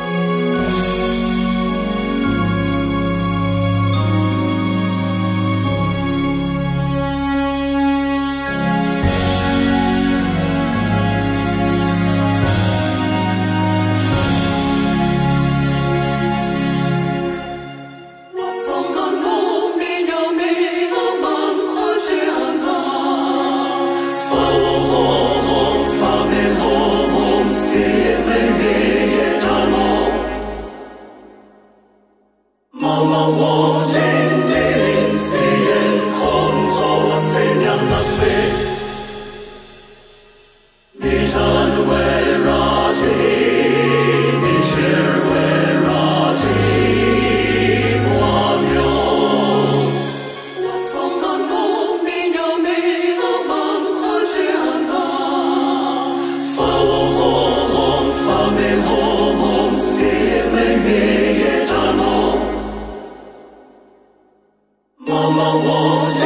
我的 Lord.